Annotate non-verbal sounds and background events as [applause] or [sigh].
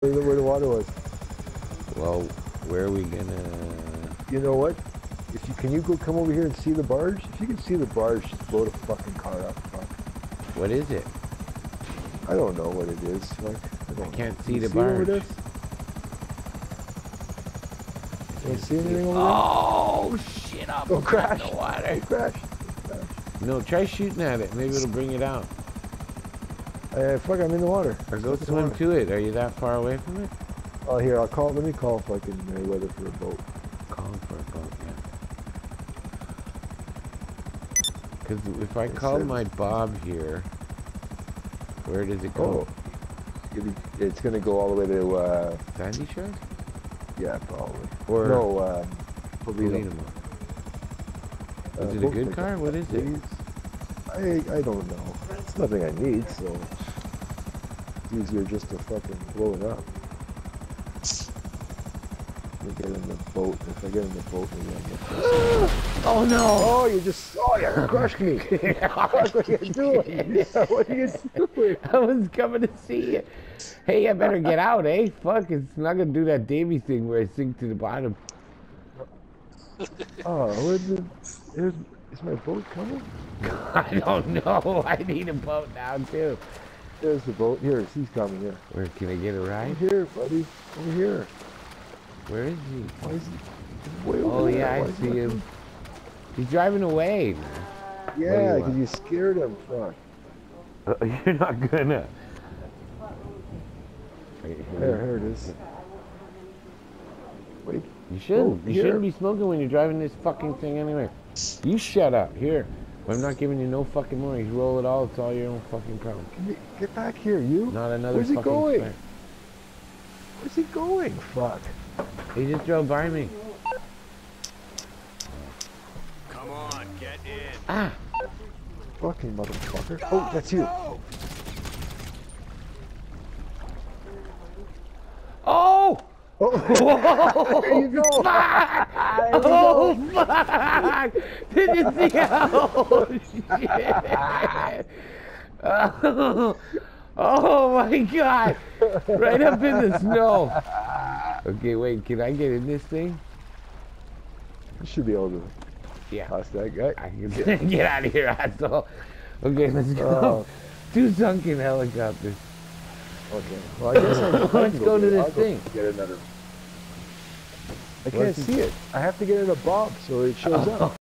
where the, where the water was. Well, where are we gonna? You know what? If you can you go come over here and see the barge? If you can see the barge, just blow the fucking car up. Fuck. What is it? I don't know what it is. Like, I, I can't know. see You the over barge. there? You don't see anything over Oh shit! I'm there? Oh, crash! the water. Crash! Crash. No, try shooting at it. Maybe it'll bring it out. Uh, fuck, I'm in the water. Or go swim to it. Are you that far away from it? Oh, here, I'll call. Let me call if I can uh, for a boat. Call for a boat, yeah. Because if I It call said- my Bob here, where does it go? Oh. It's gonna go all the way to, uh, Sandy Shores? yeah, probably. Or no, um, Paleto. Paleto? Uh, Is it a good car? What is it? I, I don't know. Nothing I need, so it's easier just to fucking blow it up. Let get in the boat. If I get in the boat, maybe I'll get. [gasps] Oh no! Oh, you just, oh, you [laughs] crushed me. [laughs] What are you doing? [laughs] what are you doing? I was coming to see you. Hey, I better get out, eh? Fuck, it's not gonna do that Davy thing where I sink to the bottom. Oh, there's, is my boat coming? [laughs] I don't know. [laughs] I need a boat now too. There's the boat. Here, he's coming here. Where can I get a Over ride? here, buddy. Over here. Where is he? Why is he? he's Way over Oh there. yeah, Why I see him. He's driving away. man. Yeah, do you because you scared him. Fuck. Uh, [laughs] You're not gonna. Right There, here. here it is. Wait. You shouldn't. Oh, you here. shouldn't be smoking when you're driving this fucking thing anyway. You shut up. Here. I'm not giving you no fucking money. You roll it all. It's all your own fucking problem. Get back here, you. Not another Where's he going? swear. Where's he going? Fuck. He just drove by me. Come on, get in. Ah! Fucking motherfucker. Oh, that's you. Oh! There you go. Oh fuck! Did you see? Oh shit! Oh, [laughs] oh my god! Right up in the snow. Okay, wait. Can I get in this thing? You [laughs] should be able to Yeah. that guy. I can get out of here, asshole. Okay, let's go. Oh. Two sunken helicopters. Okay. Well, I guess I, I Let's can go to get- this thing. Get another. I can't see it. I have to get in a bob so it shows [laughs] oh. up.